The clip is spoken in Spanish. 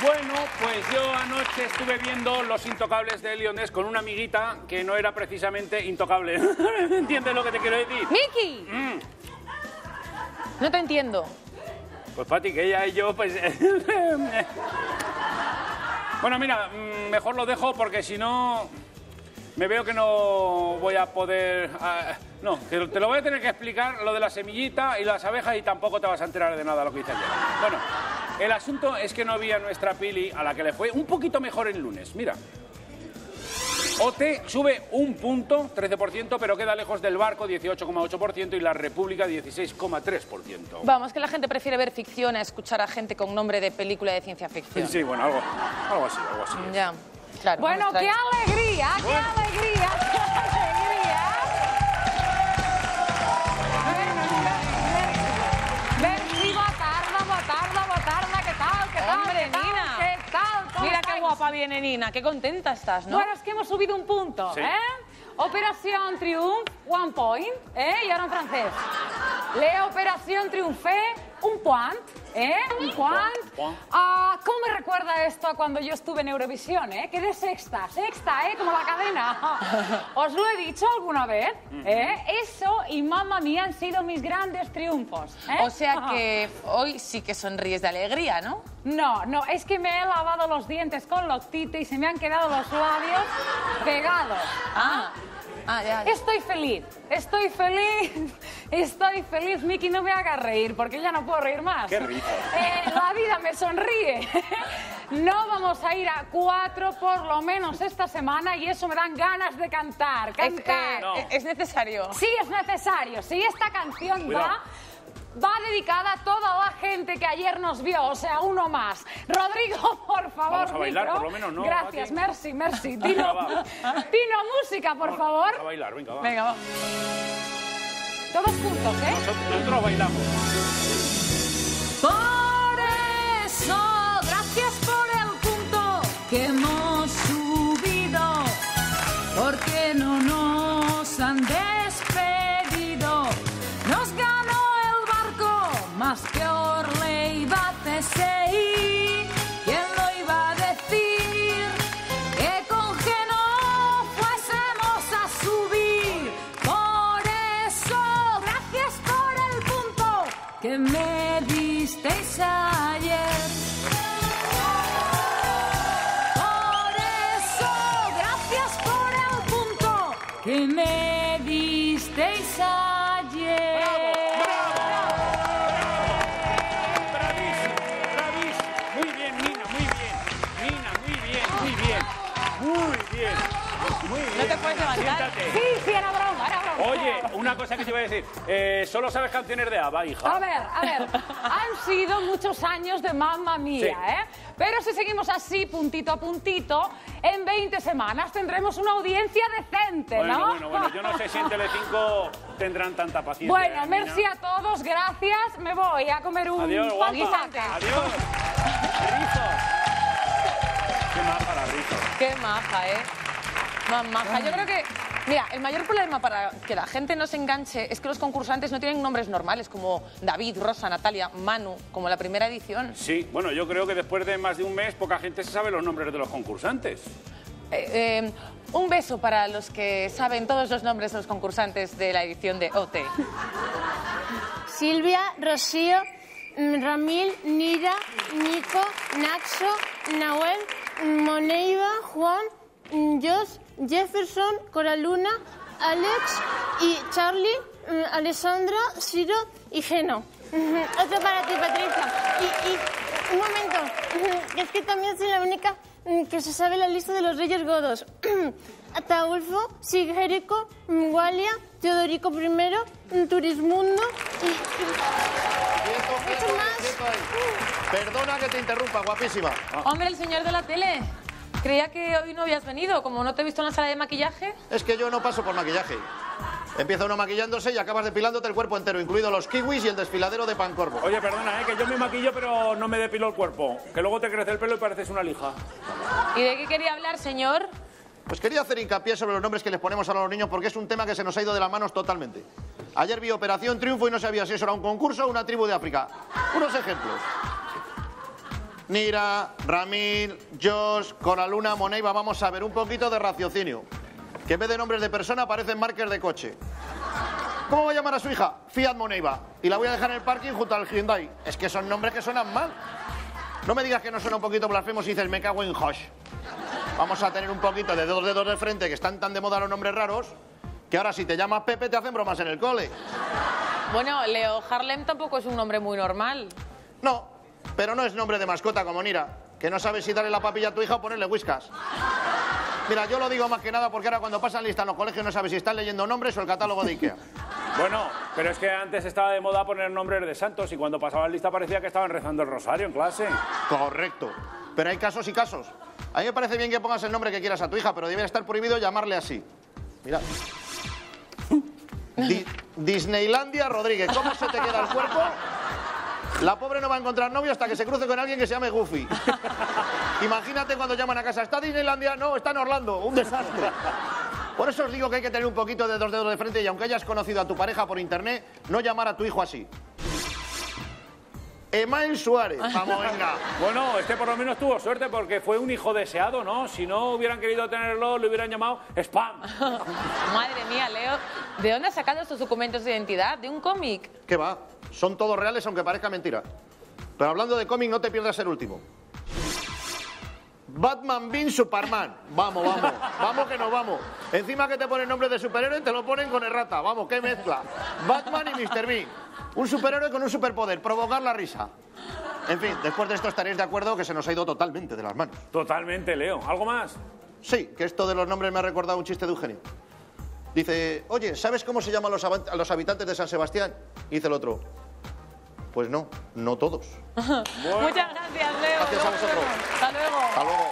Bueno, pues yo anoche estuve viendo Los Intocables de Leones con una amiguita que no era precisamente intocable. ¿Entiendes lo que te quiero decir? ¡Miki! Mm. No te entiendo. Pues Pati, que ella y yo, pues... bueno, mira, mm, mejor lo dejo porque si no... Me veo que no voy a poder... ah, no, que te lo voy a tener que explicar lo de la semillita y las abejas y tampoco te vas a enterar de nada lo que hice ayer. Bueno, el asunto es que no había a nuestra Pili a la que le fue un poquito mejor el lunes. Mira. OT sube un punto, 13%, pero queda lejos del barco, 18,8%, y la República, 16,3%. Vamos, que la gente prefiere ver ficción a escuchar a gente con nombre de película de ciencia ficción. Sí, bueno, algo, algo así, algo así. Ya, claro. Bueno, qué trae- alegría, qué Bueno. alegría, qué alegría. Viene Nina, qué contenta estás, ¿no? Bueno, es que hemos subido un punto, Sí. ¿eh? Operación Triumph, one point, ¿eh? Y ahora en francés. Le Operación Triunfé, un point, ¿eh? Point. Ah, ¿Cómo me recuerda esto a cuando yo estuve en Eurovisión, eh? Quedé sexta, sexta, ¿eh? Como la cadena. Os lo he dicho alguna vez, ¿eh? Eso y Mamma Mía han sido mis grandes triunfos, ¿eh? O sea que hoy sí que sonríes de alegría, ¿no? No, no, es que me he lavado los dientes con loctite y se me han quedado los labios pegados. Ah, ah ya. ya. Estoy feliz, estoy feliz, estoy feliz. Miki, no me hagas reír porque ya no puedo reír más. Qué risa. Eh, la vida me sonríe. No vamos a ir a cuatro por lo menos esta semana y eso me dan ganas de cantar, Es, cantar. eh, No. es necesario. Sí, es necesario. Sí, esta canción Cuidado. va, va dedicada a toda gente que ayer nos vio, o sea, uno más. Rodrigo, por favor. Vamos a bailar, micro. por lo menos, ¿no, Gracias, merci, merci. Tino. Tino, música, por A favor. bailar, venga, va. Venga, va. Todos juntos, ¿eh? Nosotros, nosotros bailamos. Por me disteis ayer. Por eso, gracias por el punto que me disteis ayer. Bravísimo, bravísimo. Muy bien, Nina, muy bien. Nina, muy bien, muy bien. Muy bien. ¿No te puedes levantar? Siéntate. Sí, sí, era broma, era broma. Oye, una cosa que te iba a decir. Eh, ¿Solo sabes canciones de ABBA, hija? A ver, a ver, han sido muchos años de mamma mía, Sí. ¿eh? Pero si seguimos así, puntito a puntito, en 20 semanas tendremos una audiencia decente, Bueno, ¿no? bueno, bueno. Yo no sé si en Telecinco tendrán tanta paciencia. Bueno, ¿eh, merci a todos, gracias. Me voy a comer un Adiós, pan guapa. guisante. Adiós. Rizo. Qué maja la Rizo. Qué maja, ¿eh? Más maja. Yo creo que, mira, el mayor problema para que la gente no se enganche es que los concursantes no tienen nombres normales como David, Rosa, Natalia, Manu, como la primera edición. Sí, bueno, yo creo que después de más de un mes poca gente se sabe los nombres de los concursantes. Eh, eh, un beso para los que saben todos los nombres de los concursantes de la edición de OT. Silvia, Rocío, mm, Ramil, Nira, Nico, Naxo, Nahuel, Moneiva, Juan, mm, Josh, Jefferson, Coraluna, Alex y Charlie, mm, Alessandra, Ciro y Geno. Otro para ti, Patricia. Y, y un momento, es que también soy la única mm, que se sabe la lista de los reyes godos. Ataulfo, Sigérico, Gualia, Teodorico I, mm, Turismundo y... Quieto, quieto, más. quieto. Perdona que te interrumpa, guapísima. Hombre, el señor de la tele. Creía que hoy no habías venido, como no te he visto en la sala de maquillaje. Es que yo no paso por maquillaje. Empieza uno maquillándose y acabas depilándote el cuerpo entero, incluido los kiwis y el desfiladero de Pancorvo. Oye, perdona, ¿eh? que yo me maquillo pero no me depilo el cuerpo. Que luego te crece el pelo y pareces una lija. ¿Y de qué quería hablar, señor? Pues quería hacer hincapié sobre los nombres que les ponemos a los niños porque es un tema que se nos ha ido de las manos totalmente. Ayer vi Operación Triunfo y no sabía si eso era un concurso o una tribu de África. Unos ejemplos. Nira, Ramil, Josh, Coraluna, Moneiva. Vamos a ver un poquito de raciocinio. Que en vez de nombres de persona aparecen marcas de coche. ¿Cómo va a llamar a su hija? Fiat Moneiva. Y la voy a dejar en el parking junto al Hyundai. Es que son nombres que suenan mal. No me digas que no suena un poquito blasfemo si dices me cago en Josh. Vamos a tener un poquito de dos dedos de frente que están tan de moda los nombres raros que ahora si te llamas Pepe te hacen bromas en el cole. Bueno, Leo Harlem tampoco es un nombre muy normal. No, pero no es nombre de mascota como Nira, que no sabes si darle la papilla a tu hija o ponerle whiskas. Mira, yo lo digo más que nada porque ahora cuando pasan lista en los colegios no sabes si están leyendo nombres o el catálogo de Ikea. Bueno, pero es que antes estaba de moda poner nombres de santos y cuando pasaban lista parecía que estaban rezando el rosario en clase. Correcto. Pero hay casos y casos. A mí me parece bien que pongas el nombre que quieras a tu hija, pero debe estar prohibido llamarle así. Mira. Di- Disneylandia Rodríguez. ¿Cómo se te queda el cuerpo? La pobre no va a encontrar novio hasta que se cruce con alguien que se llame Goofy. Imagínate cuando llaman a casa. ¿Está Disneylandia? No, está en Orlando. Un desastre. Por eso os digo que hay que tener un poquito de dos dedos de frente y aunque hayas conocido a tu pareja por internet, no llamar a tu hijo así. Emael Suárez. Vamos, venga. Bueno, este por lo menos tuvo suerte porque fue un hijo deseado, ¿no? Si no hubieran querido tenerlo, le hubieran llamado spam. Madre mía, Leo, ¿de dónde has sacado estos documentos de identidad? ¿De un cómic? ¿Qué va? Son todos reales aunque parezca mentira. Pero hablando de cómic, no te pierdas el último. Batman Bean Superman. Vamos, vamos. Vamos que nos vamos. Encima que te ponen nombre de superhéroe, te lo ponen con errata. Vamos, qué mezcla. Batman y Mr. Bean. Un superhéroe con un superpoder, provocar la risa. En fin, después de esto estaréis de acuerdo que se nos ha ido totalmente de las manos. Totalmente, Leo. ¿Algo más? Sí, que esto de los nombres me ha recordado un chiste de Eugenio. Dice, oye, ¿sabes cómo se llaman los, hab- los habitantes de San Sebastián? Y dice el otro, pues no, no todos. Muchas gracias, Leo. Gracias a vosotros. Hasta luego. Hasta luego.